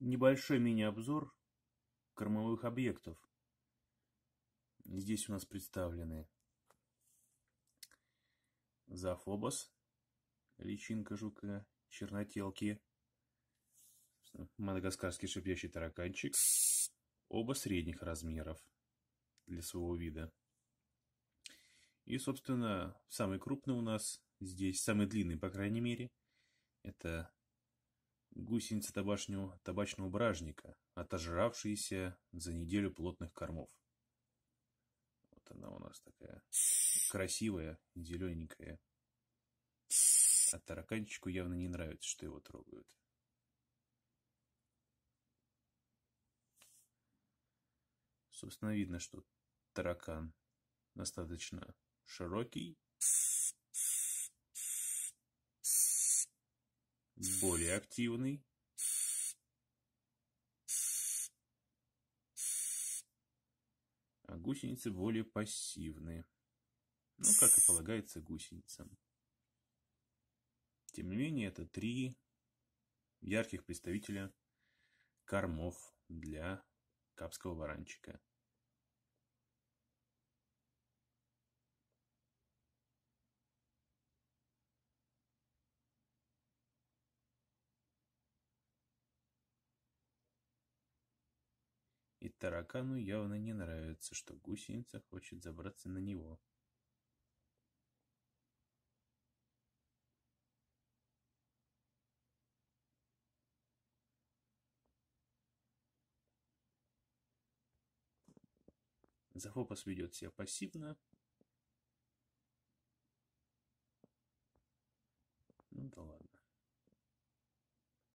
Небольшой мини-обзор кормовых объектов. Здесь у нас представлены зафобос, личинка жука, чернотелки, мадагаскарский шипящий тараканчик, оба средних размеров для своего вида. И, собственно, самый крупный у нас здесь, самый длинный, по крайней мере, это гусеница табачного, табачного бражника, отожравшаяся за неделю плотных кормов. Вот она у нас такая красивая, зелененькая. А тараканчику явно не нравится, что его трогают. Собственно, видно, что таракан достаточно широкий, более активный. А гусеницы более пассивные. Ну, как и полагается гусеницам. Тем не менее, это три ярких представителя кормов для капского варанчика. таракану явно не нравится, что гусеница хочет забраться на него. Зафопос ведет себя пассивно. Ну да ладно.